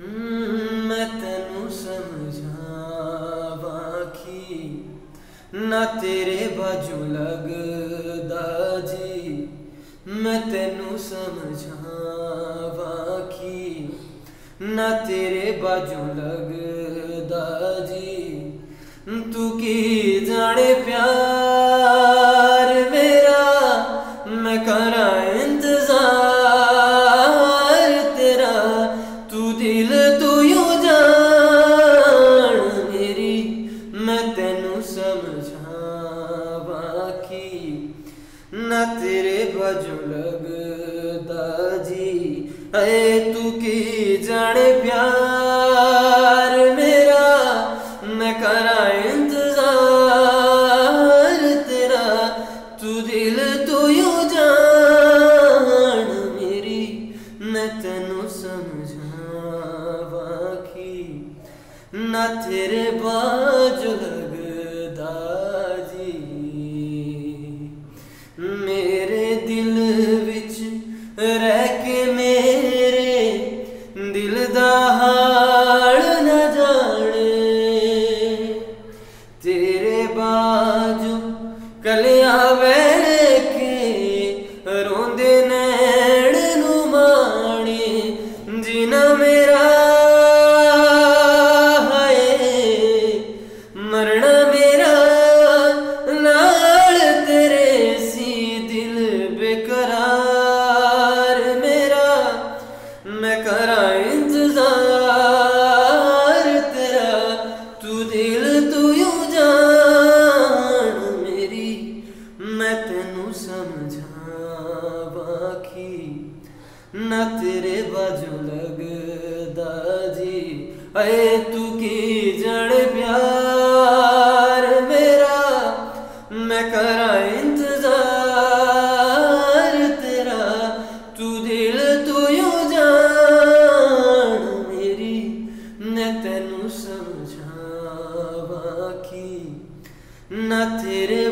मैं तेनू समझावा की ना तेरे बाजू लगदा जी। मैं तेनू समझावा की ना तेरे बाजू लग ना तेरे वज़ू लगता जी। है तू की जाने प्यार मेरा, मैं करा इंतज़ार तेरा। तू दिल तो तू यू जान मेरी, मैं तेनू समझा बाकी ना तेरे बाजू दहाड़ न जाने। तेरे बाजू कलिया बेड़ की न तेरे बाजू लगदा जी अरे तू की जड़ प्यार मेरा, मैं करा इंतज़ार तेरा, तू दिल तो तू यू जान मेरी मैं तेनू समझावा की, न तेरे